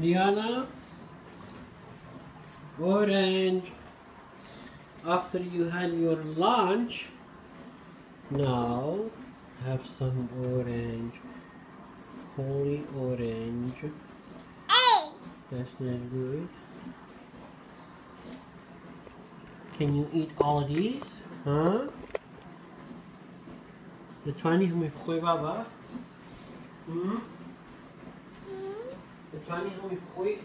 Liana, orange. After you had your lunch, now have some orange. Holy orange. That's not good. Can you eat all of these? Huh? The 20 me fue baba. Hmm? planning on is quick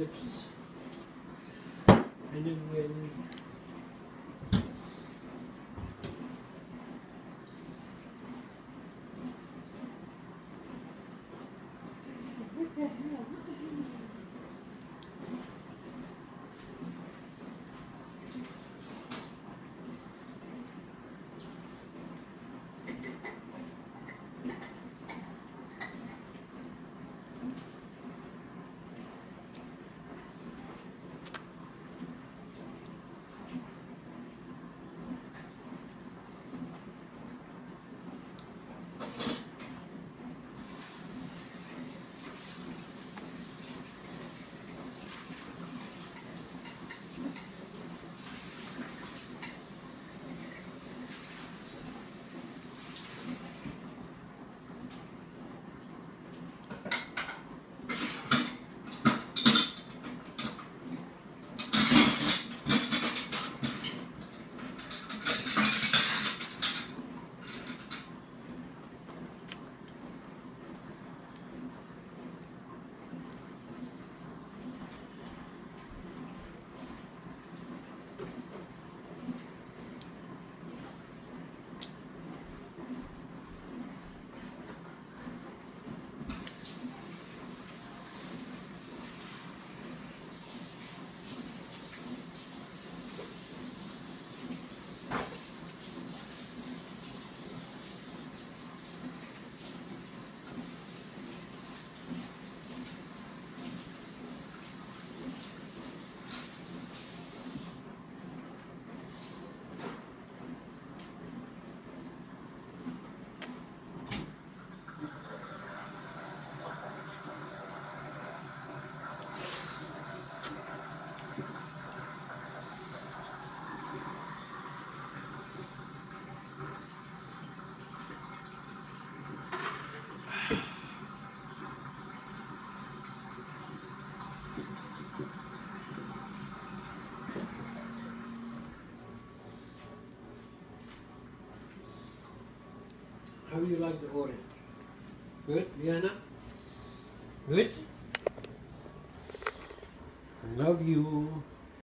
lips. Then when you like the orange? Good, Liana? Good? Love you.